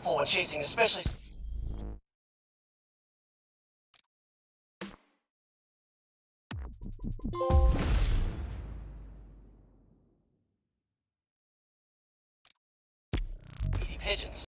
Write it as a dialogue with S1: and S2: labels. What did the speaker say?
S1: helpful when chasing, especially. Pigeons.